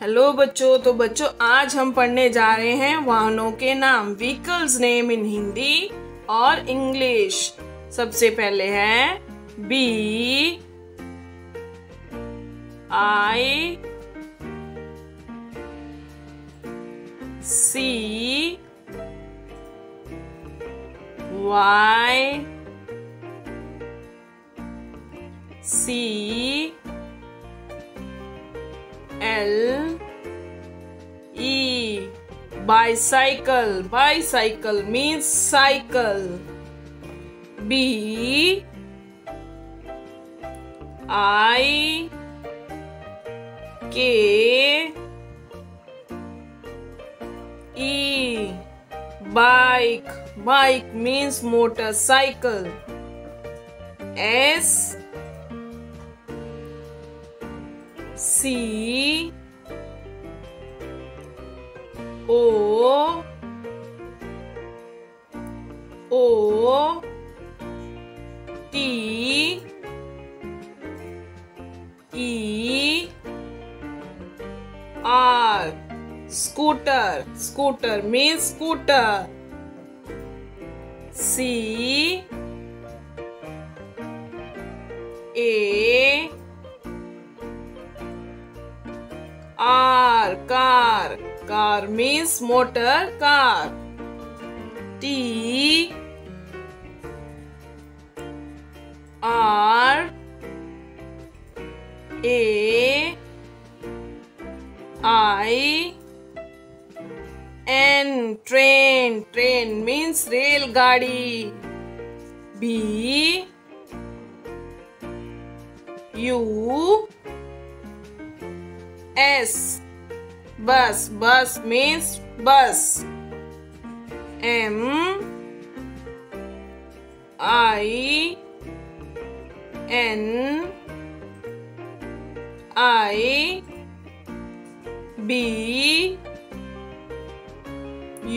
Hello बच्चों। तो बच्चों, आज हम पढ़ने जा रहे हैं वाहनों के नाम। व्हीकल्स नेम इन हिंदी और इंग्लिश सबसे पहले है B I C Y C E bicycle bicycle means cycle B I K E bike bike means motorcycle S C O O T E R scooter scooter means scooter C A R car car means motor car T R A I N train train means rail gadi B U S bus bus means bus. M I N I B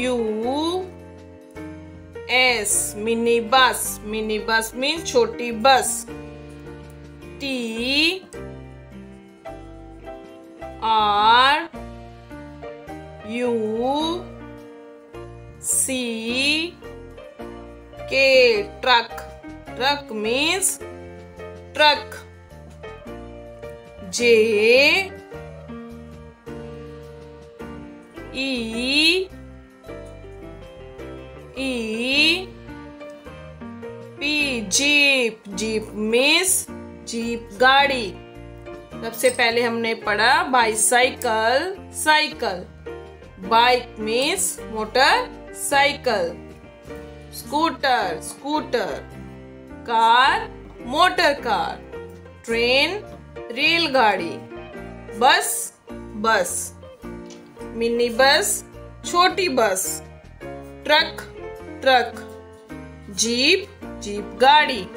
U S mini bus mini bus mean छोटी bus T K truck truck means truck J E E P jeep jeep means jeep गाड़ी सबसे पहले हमने पढ़ा bicycle cycle bike means motor cycle. Scooter scooter. Car, motor car. Train, रेलगाड़ी। Bus bus. Mini bus छोटी बस। Truck truck. Jeep jeep गाड़ी।